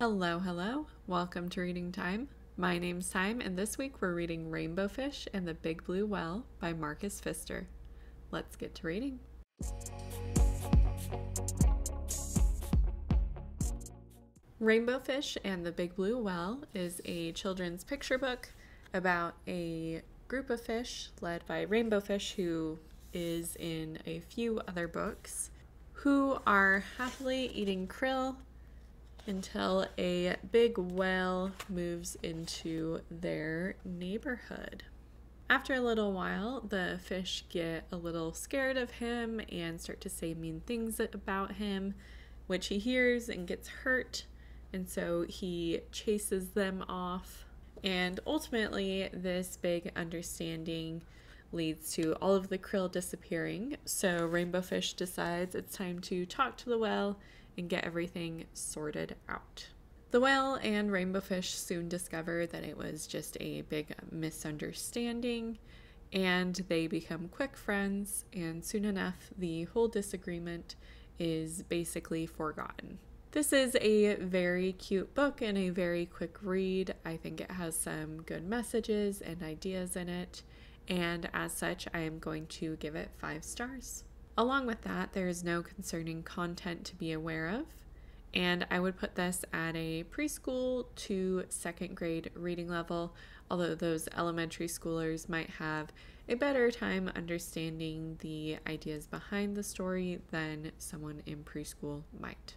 Hello, hello. Welcome to Reading Thyme. My name's Time, and this week we're reading Rainbow Fish and the Big Blue Whale by Marcus Pfister. Let's get to reading. Rainbow Fish and the Big Blue Whale is a children's picture book about a group of fish led by Rainbow Fish, who is in a few other books, who are happily eating krill until a big whale moves into their neighborhood. After a little while, the fish get a little scared of him and start to say mean things about him, which he hears and gets hurt, and so he chases them off. And ultimately, this big understanding leads to all of the krill disappearing. So, Rainbow Fish decides it's time to talk to the whale and get everything sorted out. The whale and rainbow fish soon discover that it was just a big misunderstanding and they become quick friends, and soon enough, the whole disagreement is basically forgotten. This is a very cute book and a very quick read. I think it has some good messages and ideas in it, and as such, I am going to give it five stars. Along with that, there is no concerning content to be aware of, and I would put this at a preschool to second grade reading level, although those elementary schoolers might have a better time understanding the ideas behind the story than someone in preschool might.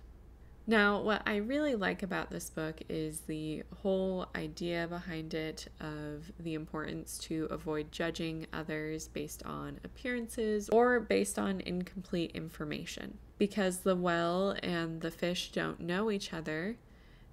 Now, what I really like about this book is the whole idea behind it of the importance to avoid judging others based on appearances or based on incomplete information. Because the whale and the fish don't know each other,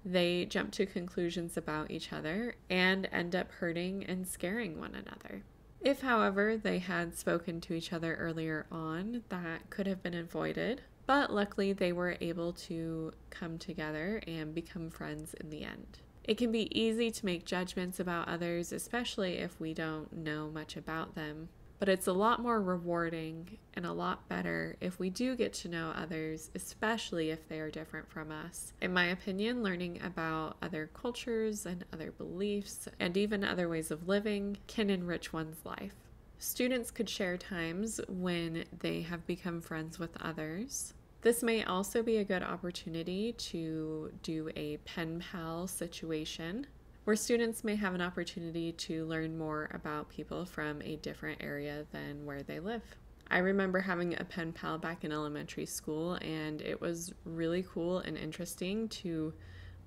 they jump to conclusions about each other and end up hurting and scaring one another. If, however, they had spoken to each other earlier on, that could have been avoided but luckily, they were able to come together and become friends in the end. It can be easy to make judgments about others, especially if we don't know much about them. But it's a lot more rewarding and a lot better if we do get to know others, especially if they are different from us. In my opinion, learning about other cultures and other beliefs and even other ways of living can enrich one's life. Students could share times when they have become friends with others this may also be a good opportunity to do a pen pal situation where students may have an opportunity to learn more about people from a different area than where they live. I remember having a pen pal back in elementary school, and it was really cool and interesting to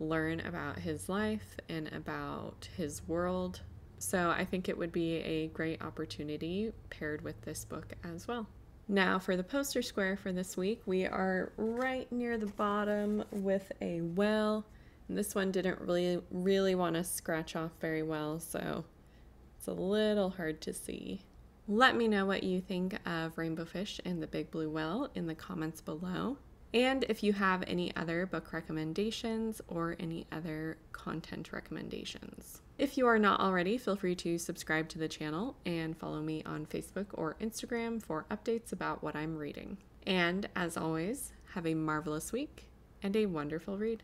learn about his life and about his world. So I think it would be a great opportunity paired with this book as well. Now for the poster square for this week, we are right near the bottom with a well. And this one didn't really, really want to scratch off very well, so it's a little hard to see. Let me know what you think of Rainbow Fish and the Big Blue Whale in the comments below. And if you have any other book recommendations or any other content recommendations. If you are not already, feel free to subscribe to the channel and follow me on Facebook or Instagram for updates about what I'm reading. And as always, have a marvelous week and a wonderful read.